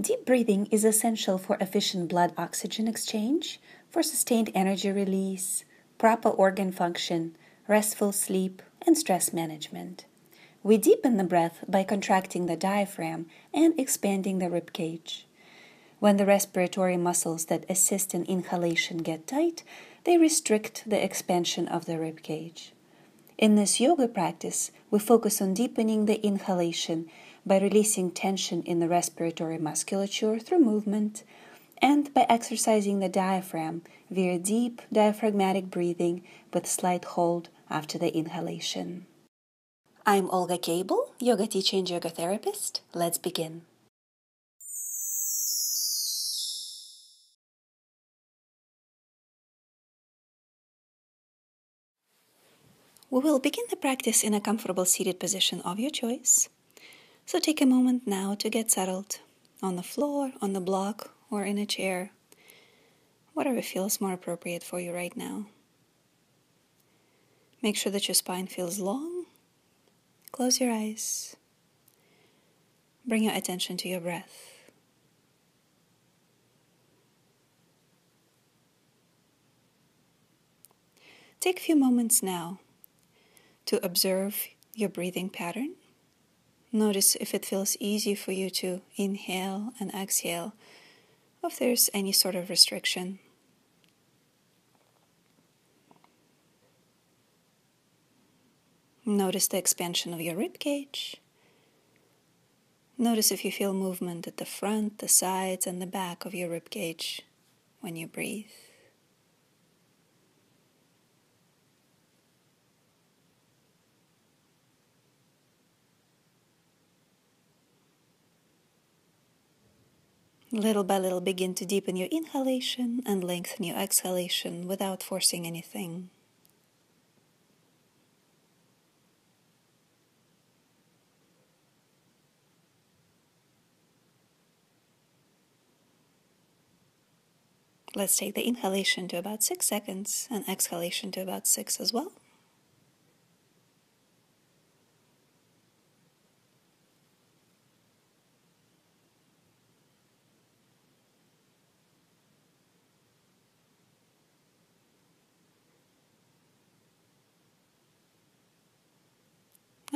Deep breathing is essential for efficient blood oxygen exchange, for sustained energy release, proper organ function, restful sleep, and stress management. We deepen the breath by contracting the diaphragm and expanding the rib cage. When the respiratory muscles that assist in inhalation get tight, they restrict the expansion of the rib cage. In this yoga practice, we focus on deepening the inhalation by releasing tension in the respiratory musculature through movement and by exercising the diaphragm via deep diaphragmatic breathing with slight hold after the inhalation. I'm Olga Kabel, yoga teacher and yoga therapist. Let's begin. We will begin the practice in a comfortable seated position of your choice. So take a moment now to get settled on the floor, on the block, or in a chair, whatever feels more appropriate for you right now. Make sure that your spine feels long. Close your eyes. Bring your attention to your breath. Take a few moments now to observe your breathing pattern. Notice if it feels easy for you to inhale and exhale, if there's any sort of restriction. Notice the expansion of your rib cage. Notice if you feel movement at the front, the sides, and the back of your rib cage when you breathe. Little by little, begin to deepen your inhalation and lengthen your exhalation without forcing anything. Let's take the inhalation to about six seconds and exhalation to about six as well.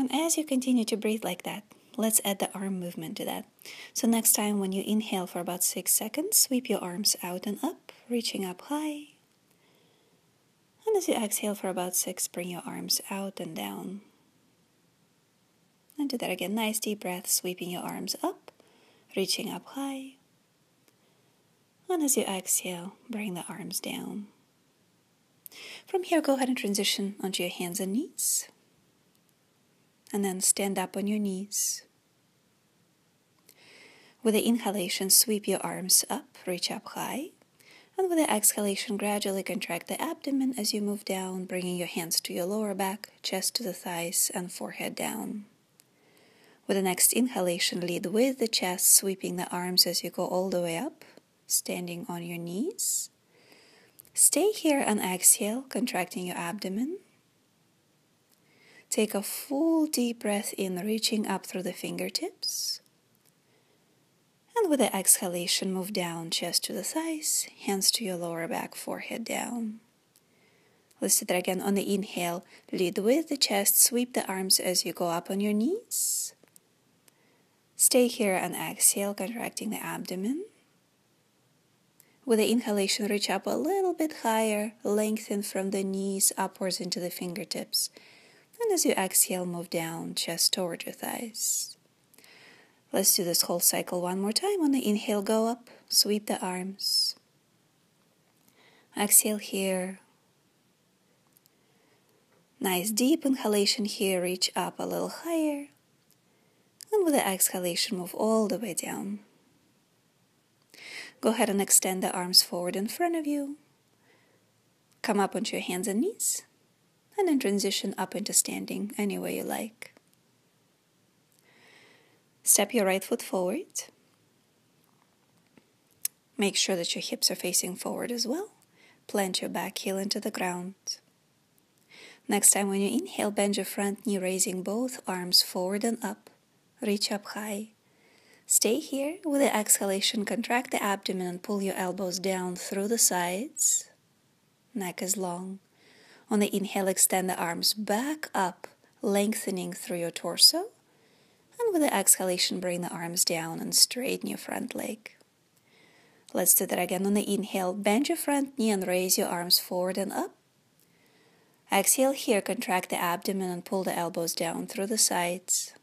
And as you continue to breathe like that, let's add the arm movement to that. So next time when you inhale for about six seconds, sweep your arms out and up, reaching up high. And as you exhale for about six, bring your arms out and down. And do that again. Nice deep breath, sweeping your arms up, reaching up high. And as you exhale, bring the arms down. From here, go ahead and transition onto your hands and knees and then stand up on your knees. With the inhalation, sweep your arms up, reach up high. And with the exhalation, gradually contract the abdomen as you move down, bringing your hands to your lower back, chest to the thighs, and forehead down. With the next inhalation, lead with the chest, sweeping the arms as you go all the way up, standing on your knees. Stay here and exhale, contracting your abdomen. Take a full deep breath in, reaching up through the fingertips. And with the exhalation, move down, chest to the thighs, hands to your lower back, forehead down. Let's do that again. On the inhale, lead with the chest, sweep the arms as you go up on your knees. Stay here and exhale, contracting the abdomen. With the inhalation, reach up a little bit higher, lengthen from the knees upwards into the fingertips. As you exhale, move down, chest toward your thighs. Let's do this whole cycle one more time. On the inhale, go up, sweep the arms. Exhale here. Nice deep inhalation here, reach up a little higher. And with the exhalation, move all the way down. Go ahead and extend the arms forward in front of you. Come up onto your hands and knees and then transition up into standing any way you like. Step your right foot forward. Make sure that your hips are facing forward as well. Plant your back heel into the ground. Next time when you inhale, bend your front knee, raising both arms forward and up. Reach up high. Stay here with the exhalation, contract the abdomen and pull your elbows down through the sides. Neck is long. On the inhale, extend the arms back up, lengthening through your torso. And with the exhalation, bring the arms down and straighten your front leg. Let's do that again on the inhale. Bend your front knee and raise your arms forward and up. Exhale here, contract the abdomen and pull the elbows down through the sides.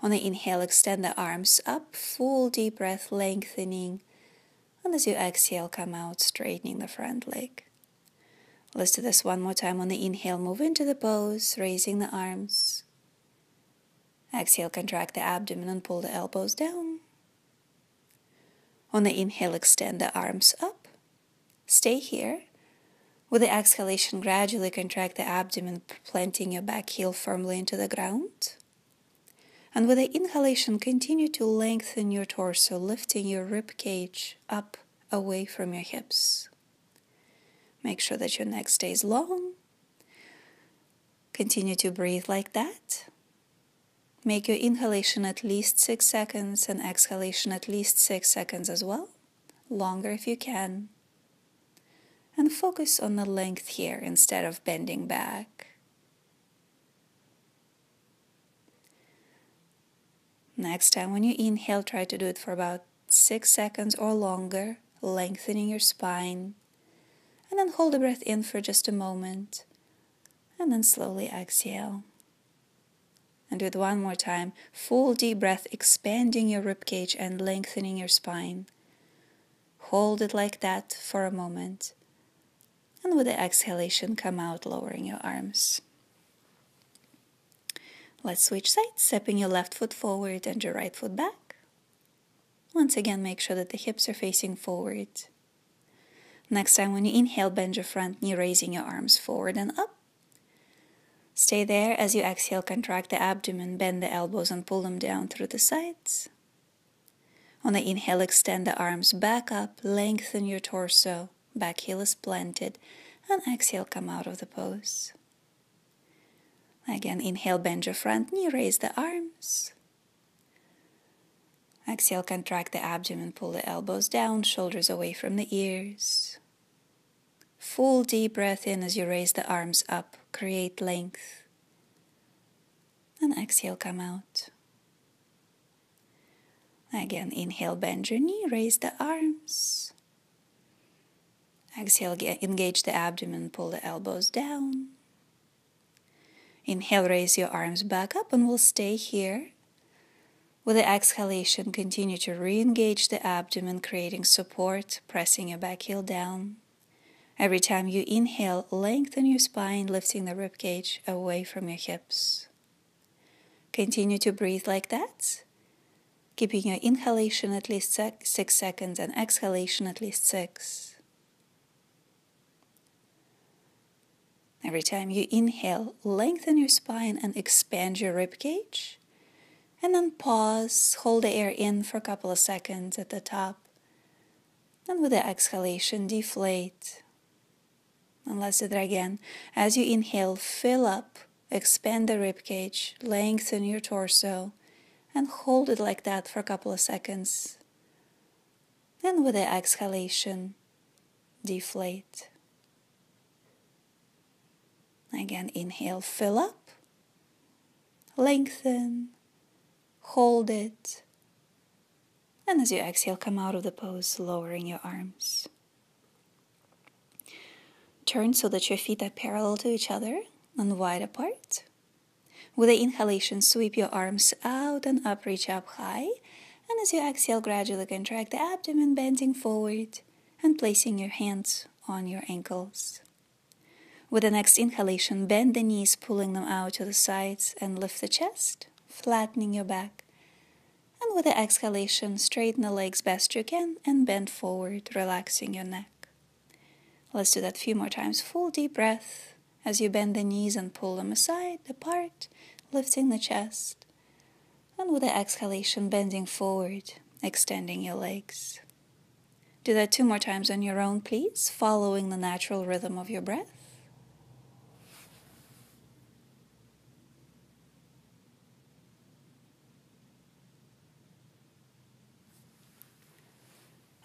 On the inhale, extend the arms up, full deep breath, lengthening. And as you exhale, come out, straightening the front leg. Let's do this one more time. On the inhale, move into the pose, raising the arms. Exhale, contract the abdomen and pull the elbows down. On the inhale, extend the arms up. Stay here. With the exhalation, gradually contract the abdomen, planting your back heel firmly into the ground. And with the inhalation, continue to lengthen your torso, lifting your rib cage up away from your hips. Make sure that your neck stays long. Continue to breathe like that. Make your inhalation at least six seconds and exhalation at least six seconds as well, longer if you can. And focus on the length here instead of bending back. Next time when you inhale, try to do it for about six seconds or longer, lengthening your spine. And then hold the breath in for just a moment. And then slowly exhale. And do it one more time. Full deep breath, expanding your ribcage and lengthening your spine. Hold it like that for a moment. And with the exhalation, come out, lowering your arms. Let's switch sides, stepping your left foot forward and your right foot back. Once again, make sure that the hips are facing forward. Next time, when you inhale, bend your front knee, raising your arms forward and up. Stay there as you exhale, contract the abdomen, bend the elbows, and pull them down through the sides. On the inhale, extend the arms back up, lengthen your torso, back heel is planted, and exhale, come out of the pose. Again, inhale, bend your front knee, raise the arms. Exhale, contract the abdomen, pull the elbows down, shoulders away from the ears. Full deep breath in as you raise the arms up, create length. And exhale, come out. Again, inhale, bend your knee, raise the arms. Exhale, engage the abdomen, pull the elbows down. Inhale, raise your arms back up, and we'll stay here. With the exhalation, continue to re engage the abdomen, creating support, pressing your back heel down. Every time you inhale, lengthen your spine, lifting the rib cage away from your hips. Continue to breathe like that, keeping your inhalation at least six seconds and exhalation at least six. Every time you inhale, lengthen your spine and expand your rib cage. And then pause, hold the air in for a couple of seconds at the top. And with the exhalation, deflate. And let's do that again. As you inhale, fill up, expand the rib cage, lengthen your torso, and hold it like that for a couple of seconds. And with the exhalation, deflate. Again, inhale, fill up, lengthen, hold it. And as you exhale, come out of the pose, lowering your arms. Turn so that your feet are parallel to each other and wide apart. With the inhalation, sweep your arms out and up, reach up high. And as you exhale, gradually contract the abdomen, bending forward and placing your hands on your ankles. With the next inhalation, bend the knees, pulling them out to the sides, and lift the chest, flattening your back. And with the exhalation, straighten the legs best you can and bend forward, relaxing your neck. Let's do that a few more times. Full deep breath as you bend the knees and pull them aside, apart, lifting the chest. And with the exhalation, bending forward, extending your legs. Do that two more times on your own, please, following the natural rhythm of your breath.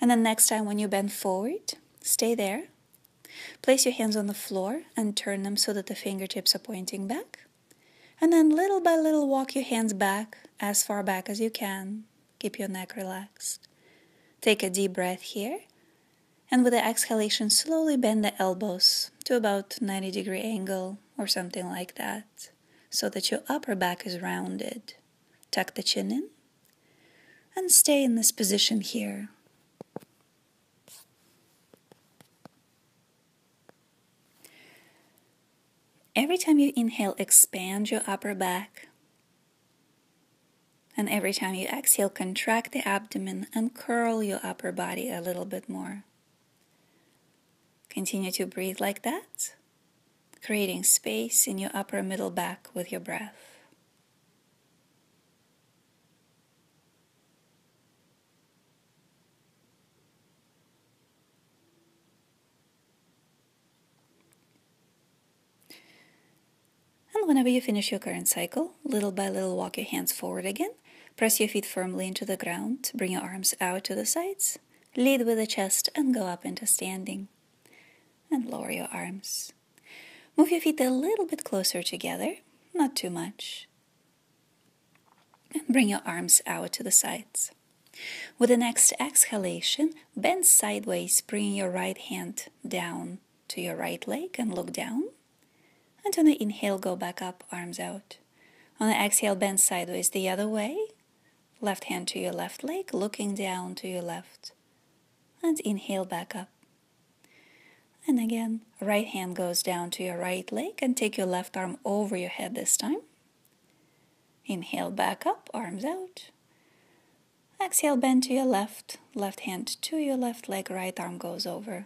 And then next time when you bend forward, stay there. Place your hands on the floor and turn them so that the fingertips are pointing back. And then little by little walk your hands back as far back as you can. Keep your neck relaxed. Take a deep breath here. And with the exhalation, slowly bend the elbows to about 90 degree angle or something like that so that your upper back is rounded. Tuck the chin in and stay in this position here. Every time you inhale, expand your upper back. And every time you exhale, contract the abdomen and curl your upper body a little bit more. Continue to breathe like that, creating space in your upper middle back with your breath. Whenever you finish your current cycle, little by little walk your hands forward again. Press your feet firmly into the ground. Bring your arms out to the sides. Lead with the chest and go up into standing. And lower your arms. Move your feet a little bit closer together, not too much. And bring your arms out to the sides. With the next exhalation, bend sideways, bringing your right hand down to your right leg and look down. And on the inhale, go back up, arms out. On the exhale, bend sideways the other way. Left hand to your left leg, looking down to your left. And inhale back up. And again, right hand goes down to your right leg and take your left arm over your head this time. Inhale back up, arms out. Exhale, bend to your left, left hand to your left leg, right arm goes over.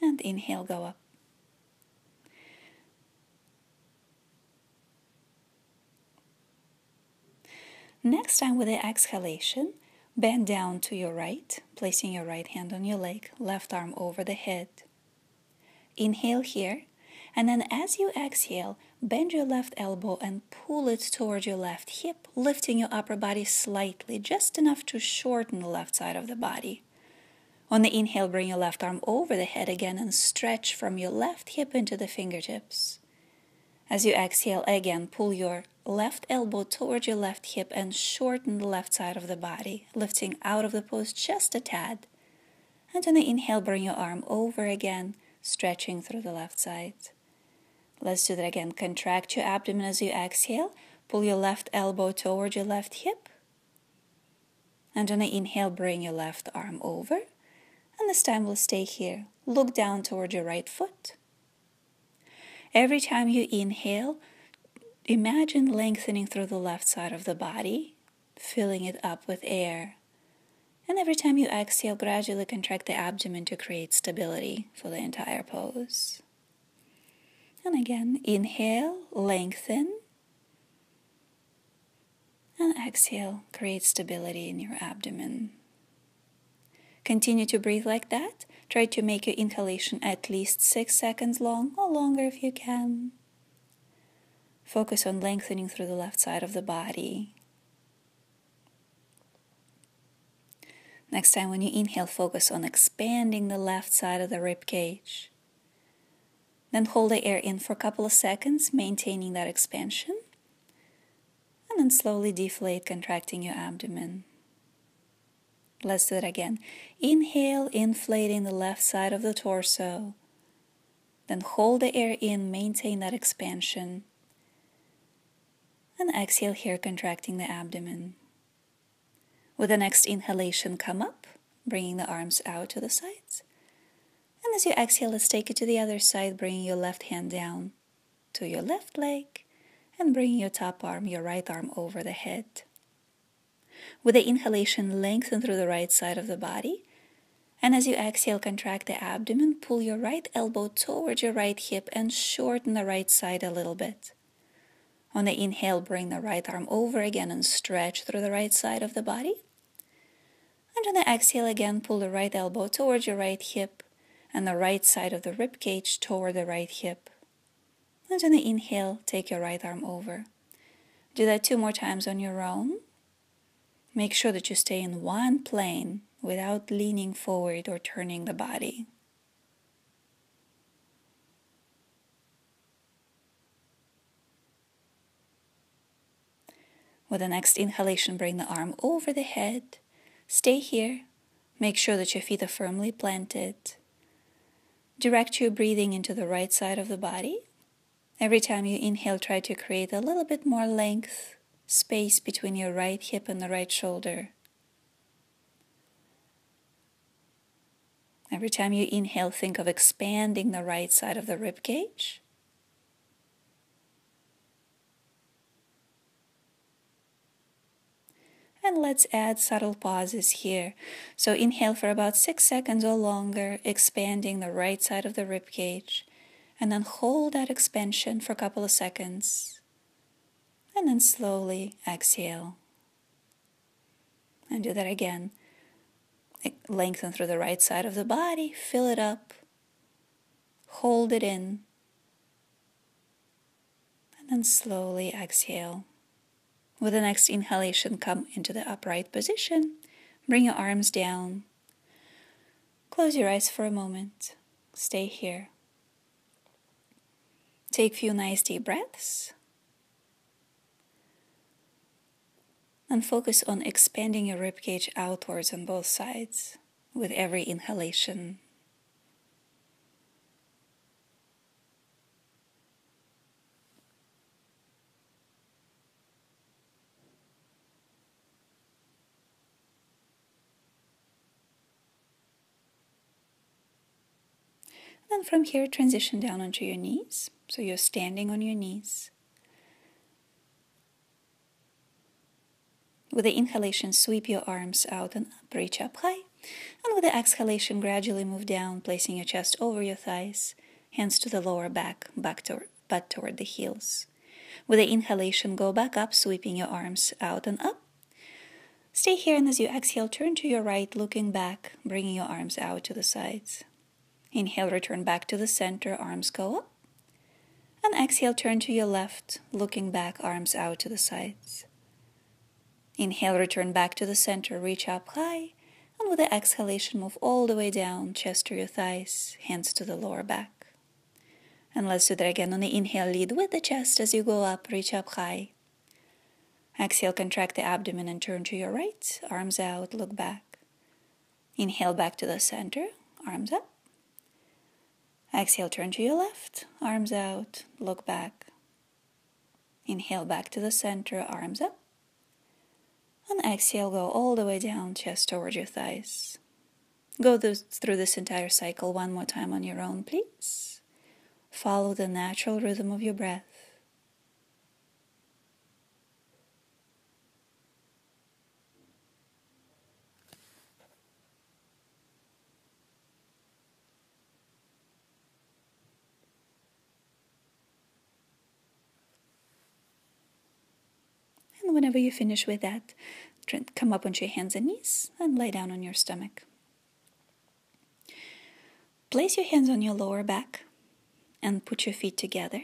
And inhale, go up. Next time with the exhalation, bend down to your right, placing your right hand on your leg, left arm over the head. Inhale here, and then as you exhale, bend your left elbow and pull it towards your left hip, lifting your upper body slightly, just enough to shorten the left side of the body. On the inhale, bring your left arm over the head again and stretch from your left hip into the fingertips. As you exhale again, pull your left elbow towards your left hip and shorten the left side of the body, lifting out of the pose just a tad. And on the inhale, bring your arm over again, stretching through the left side. Let's do that again. Contract your abdomen as you exhale. Pull your left elbow towards your left hip. And on the inhale, bring your left arm over. And this time we'll stay here. Look down toward your right foot. Every time you inhale, imagine lengthening through the left side of the body, filling it up with air. And every time you exhale, gradually contract the abdomen to create stability for the entire pose. And again, inhale, lengthen. And exhale, create stability in your abdomen. Continue to breathe like that Try to make your inhalation at least six seconds long or longer if you can. Focus on lengthening through the left side of the body. Next time, when you inhale, focus on expanding the left side of the rib cage. Then hold the air in for a couple of seconds, maintaining that expansion. And then slowly deflate, contracting your abdomen. Let's do it again. Inhale, inflating the left side of the torso. Then hold the air in, maintain that expansion. And exhale here, contracting the abdomen. With the next inhalation, come up, bringing the arms out to the sides. And as you exhale, let's take it to the other side, bringing your left hand down to your left leg and bringing your top arm, your right arm over the head. With the inhalation, lengthen through the right side of the body. And as you exhale, contract the abdomen, pull your right elbow towards your right hip and shorten the right side a little bit. On the inhale, bring the right arm over again and stretch through the right side of the body. And on the exhale, again, pull the right elbow towards your right hip and the right side of the rib cage toward the right hip. And on the inhale, take your right arm over. Do that two more times on your own. Make sure that you stay in one plane without leaning forward or turning the body. With the next inhalation, bring the arm over the head. Stay here. Make sure that your feet are firmly planted. Direct your breathing into the right side of the body. Every time you inhale, try to create a little bit more length, space between your right hip and the right shoulder. Every time you inhale, think of expanding the right side of the rib cage. And let's add subtle pauses here. So inhale for about six seconds or longer, expanding the right side of the rib cage. And then hold that expansion for a couple of seconds. And then slowly exhale. And do that again. Lengthen through the right side of the body, fill it up, hold it in, and then slowly exhale. With the next inhalation, come into the upright position. Bring your arms down. Close your eyes for a moment. Stay here. Take a few nice deep breaths. And focus on expanding your ribcage outwards on both sides with every inhalation Then from here, transition down onto your knees. So you're standing on your knees. With the inhalation, sweep your arms out and up, reach up high. And with the exhalation, gradually move down, placing your chest over your thighs, hands to the lower back, back butt toward the heels. With the inhalation, go back up, sweeping your arms out and up. Stay here, and as you exhale, turn to your right, looking back, bringing your arms out to the sides. Inhale, return back to the center, arms go up. And exhale, turn to your left, looking back, arms out to the sides. Inhale, return back to the center, reach up high. And with the exhalation, move all the way down, chest to your thighs, hands to the lower back. And let's do that again. On the inhale, lead with the chest as you go up, reach up high. Exhale, contract the abdomen and turn to your right, arms out, look back. Inhale back to the center, arms up. Exhale, turn to your left, arms out, look back. Inhale back to the center, arms up. And exhale, go all the way down, chest towards your thighs. Go through this entire cycle one more time on your own, please. Follow the natural rhythm of your breath. Whenever you finish with that, come up onto your hands and knees and lay down on your stomach. Place your hands on your lower back and put your feet together.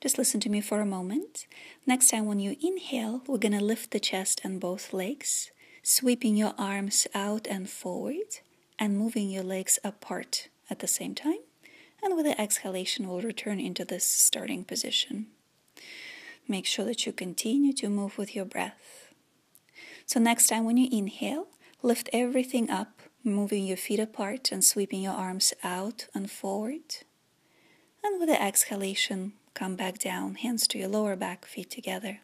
Just listen to me for a moment. Next time, when you inhale, we're going to lift the chest and both legs, sweeping your arms out and forward and moving your legs apart at the same time. And with the exhalation, we'll return into this starting position. Make sure that you continue to move with your breath. So, next time when you inhale, lift everything up, moving your feet apart and sweeping your arms out and forward. And with the exhalation, come back down, hands to your lower back, feet together.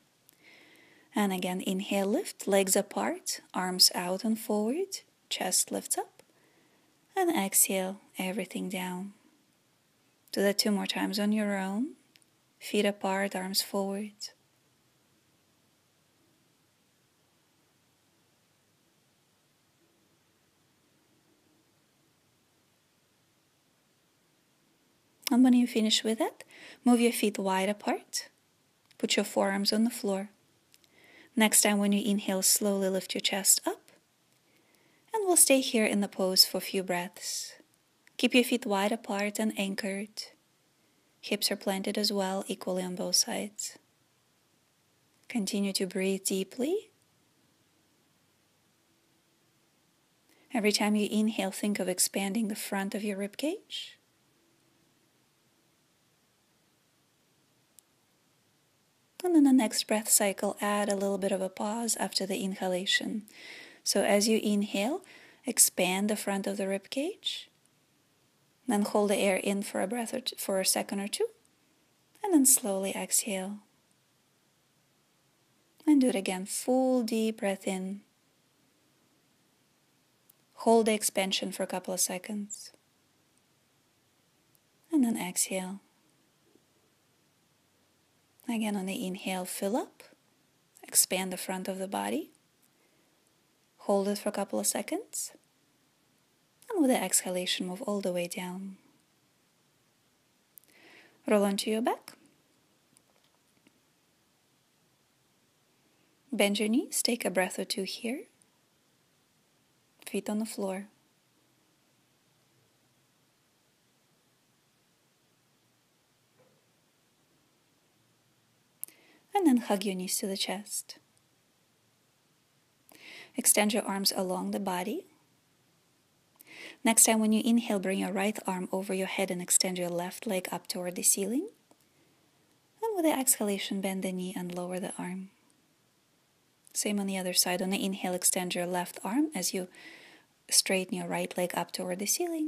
And again, inhale, lift, legs apart, arms out and forward, chest lifts up. And exhale, everything down. Do that two more times on your own feet apart, arms forward. And when you finish with that, move your feet wide apart. Put your forearms on the floor. Next time, when you inhale, slowly lift your chest up. And we'll stay here in the pose for a few breaths. Keep your feet wide apart and anchored. Hips are planted as well, equally on both sides. Continue to breathe deeply. Every time you inhale, think of expanding the front of your rib cage. And then the next breath cycle, add a little bit of a pause after the inhalation. So as you inhale, expand the front of the rib cage. Then hold the air in for a breath or for a second or two. And then slowly exhale. And do it again. Full deep breath in. Hold the expansion for a couple of seconds. And then exhale. Again, on the inhale, fill up, expand the front of the body, hold it for a couple of seconds, with the exhalation, move all the way down. Roll onto your back. Bend your knees, take a breath or two here. Feet on the floor. and then hug your knees to the chest. Extend your arms along the body. Next time, when you inhale, bring your right arm over your head and extend your left leg up toward the ceiling. And with the exhalation, bend the knee and lower the arm. Same on the other side. On the inhale, extend your left arm as you straighten your right leg up toward the ceiling.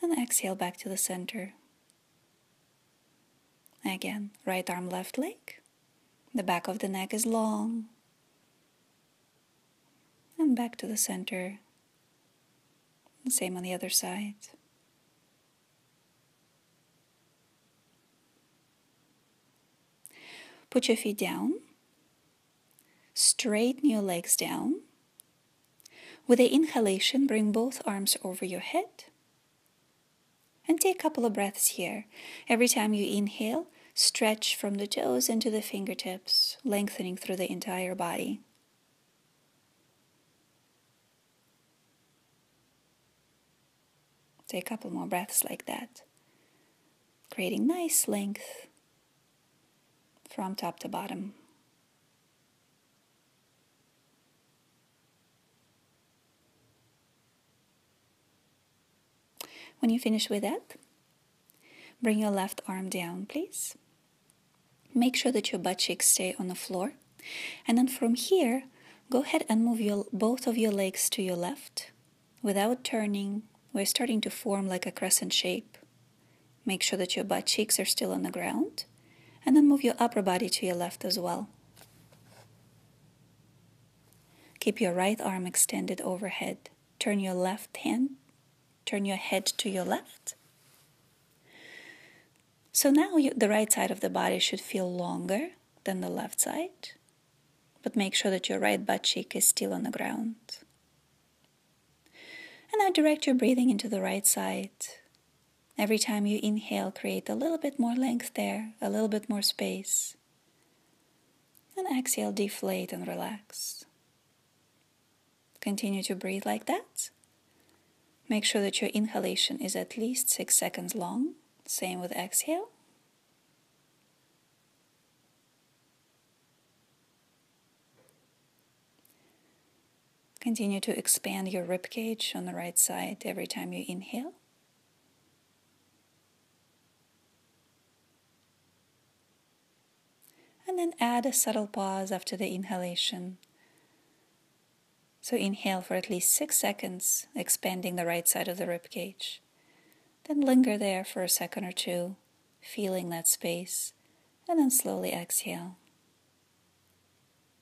And exhale back to the center. Again, right arm, left leg. The back of the neck is long. And back to the center. Same on the other side. Put your feet down. Straighten your legs down. With the inhalation, bring both arms over your head. And take a couple of breaths here. Every time you inhale, Stretch from the toes into the fingertips, lengthening through the entire body. Take a couple more breaths like that, creating nice length from top to bottom. When you finish with that, bring your left arm down, please. Make sure that your butt cheeks stay on the floor. And then from here, go ahead and move your, both of your legs to your left without turning. We're starting to form like a crescent shape. Make sure that your butt cheeks are still on the ground. And then move your upper body to your left as well. Keep your right arm extended overhead. Turn your left hand, turn your head to your left. So now you, the right side of the body should feel longer than the left side, but make sure that your right butt cheek is still on the ground. And now direct your breathing into the right side. Every time you inhale, create a little bit more length there, a little bit more space. And exhale, deflate and relax. Continue to breathe like that. Make sure that your inhalation is at least six seconds long. Same with exhale. Continue to expand your rib cage on the right side every time you inhale. And then add a subtle pause after the inhalation. So inhale for at least six seconds, expanding the right side of the rib cage. Then linger there for a second or two, feeling that space, and then slowly exhale.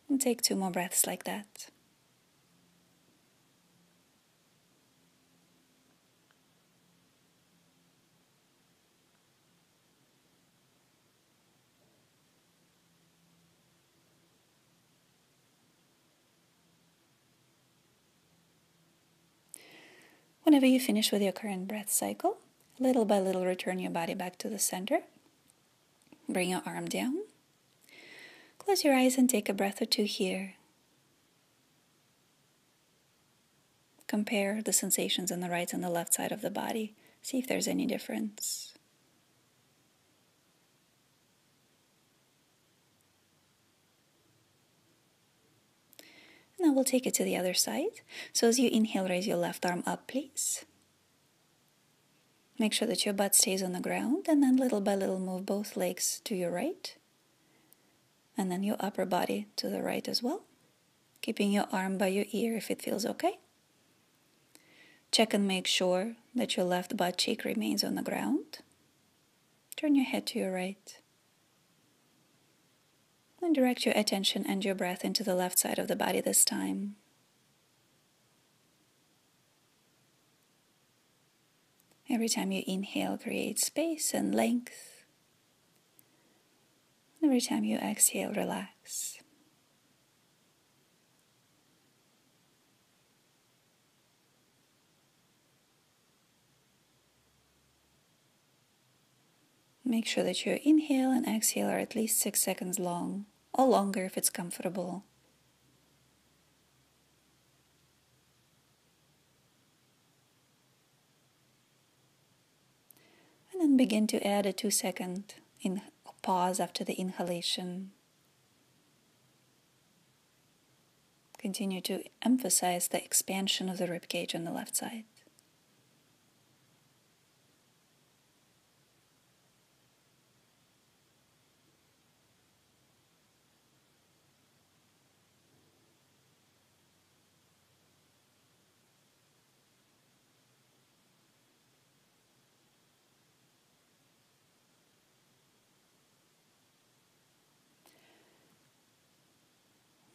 And take two more breaths like that. Whenever you finish with your current breath cycle, Little by little, return your body back to the center. Bring your arm down. Close your eyes and take a breath or two here. Compare the sensations on the right and the left side of the body. See if there's any difference. And Now we'll take it to the other side. So as you inhale, raise your left arm up, please. Make sure that your butt stays on the ground, and then little by little move both legs to your right, and then your upper body to the right as well, keeping your arm by your ear if it feels okay. Check and make sure that your left butt cheek remains on the ground. Turn your head to your right. And direct your attention and your breath into the left side of the body this time. Every time you inhale, create space and length. Every time you exhale, relax. Make sure that your inhale and exhale are at least six seconds long, or longer if it's comfortable. And then begin to add a two second in pause after the inhalation. Continue to emphasize the expansion of the rib cage on the left side.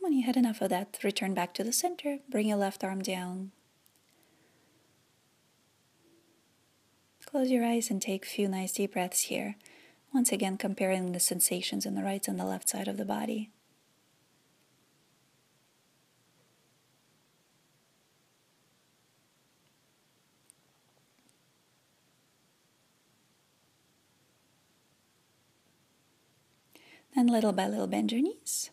When you had enough of that, return back to the center. Bring your left arm down. Close your eyes and take a few nice deep breaths here. Once again, comparing the sensations on the right and the left side of the body. Then little by little bend your knees.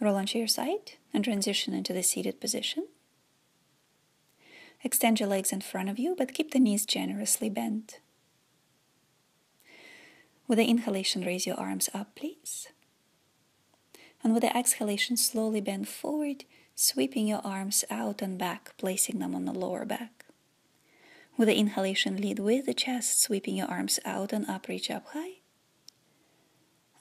Roll onto your side and transition into the seated position. Extend your legs in front of you, but keep the knees generously bent. With the inhalation, raise your arms up, please. And with the exhalation, slowly bend forward, sweeping your arms out and back, placing them on the lower back. With the inhalation, lead with the chest, sweeping your arms out and up, reach up high.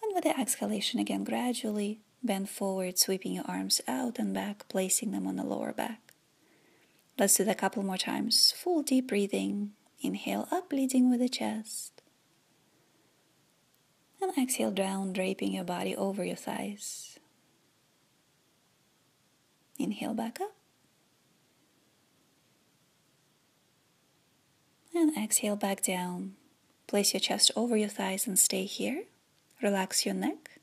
And with the exhalation, again, gradually Bend forward, sweeping your arms out and back, placing them on the lower back. Let's do that a couple more times. Full deep breathing. Inhale up, leading with the chest. And exhale down, draping your body over your thighs. Inhale back up. And exhale back down. Place your chest over your thighs and stay here. Relax your neck.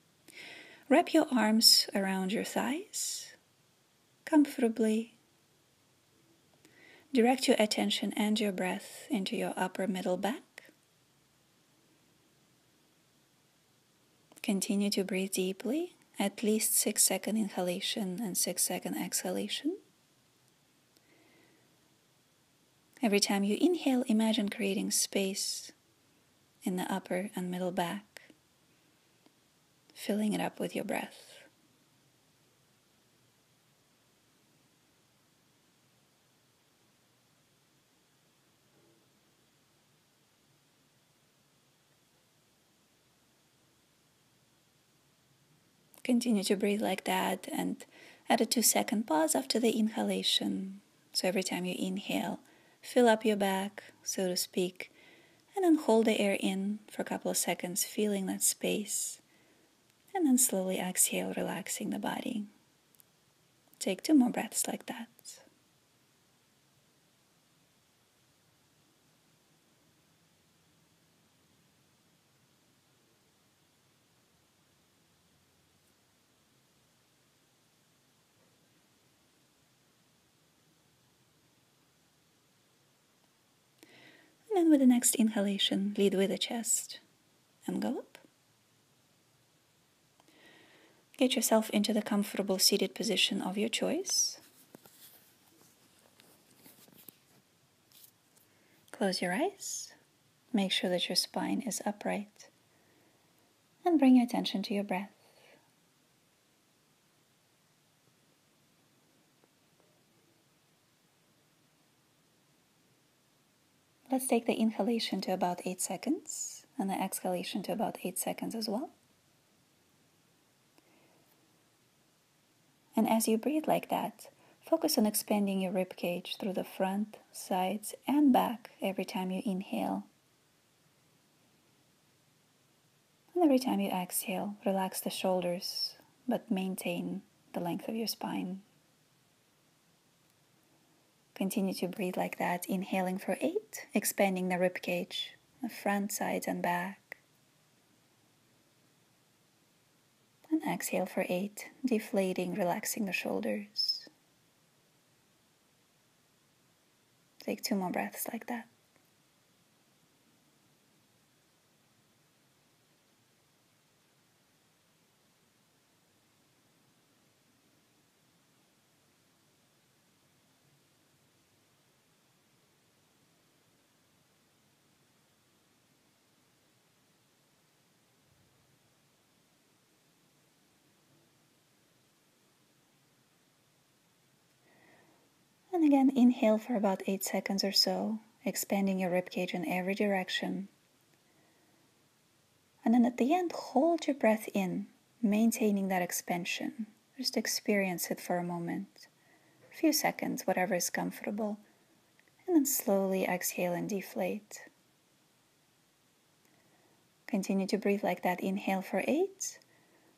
Wrap your arms around your thighs comfortably. Direct your attention and your breath into your upper middle back. Continue to breathe deeply, at least 6 second inhalation and 6 second exhalation. Every time you inhale, imagine creating space in the upper and middle back filling it up with your breath. Continue to breathe like that and add a two second pause after the inhalation. So every time you inhale, fill up your back, so to speak, and then hold the air in for a couple of seconds, feeling that space and then slowly exhale, relaxing the body. Take two more breaths like that. And then with the next inhalation, lead with the chest and go up. Get yourself into the comfortable seated position of your choice. Close your eyes. Make sure that your spine is upright. And bring your attention to your breath. Let's take the inhalation to about 8 seconds and the exhalation to about 8 seconds as well. And as you breathe like that, focus on expanding your rib cage through the front, sides, and back every time you inhale. And every time you exhale, relax the shoulders, but maintain the length of your spine. Continue to breathe like that, inhaling for eight, expanding the rib cage, the front, sides, and back. And exhale for eight, deflating, relaxing the shoulders. Take two more breaths like that. Again, inhale for about eight seconds or so, expanding your ribcage in every direction. And then at the end, hold your breath in, maintaining that expansion. Just experience it for a moment, a few seconds, whatever is comfortable. And then slowly exhale and deflate. Continue to breathe like that. Inhale for eight,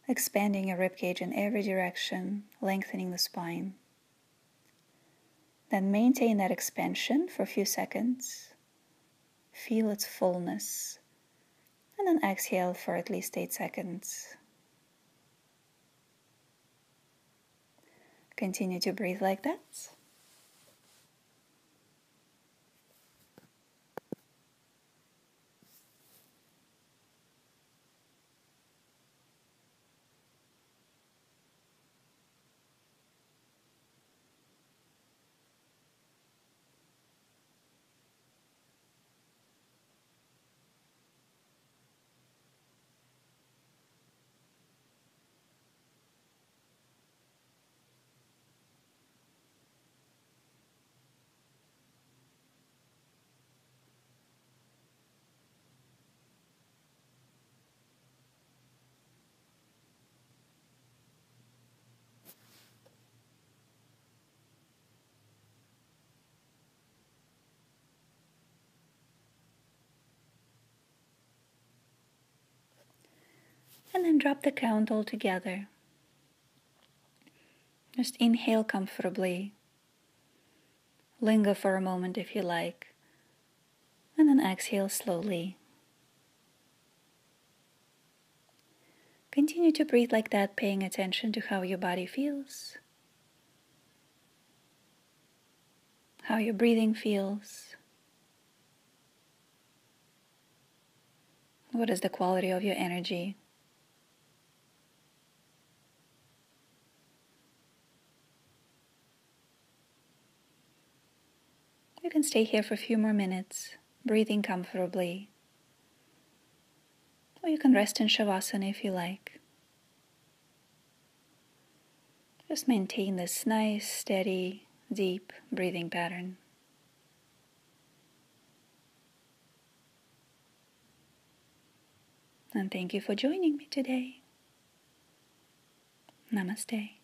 expanding your ribcage in every direction, lengthening the spine. Then maintain that expansion for a few seconds. Feel its fullness. And then exhale for at least eight seconds. Continue to breathe like that. And then drop the count altogether. Just inhale comfortably. Linger for a moment if you like, and then exhale slowly. Continue to breathe like that, paying attention to how your body feels, how your breathing feels. What is the quality of your energy? You can stay here for a few more minutes, breathing comfortably. Or you can rest in Shavasana if you like. Just maintain this nice, steady, deep breathing pattern. And thank you for joining me today. Namaste.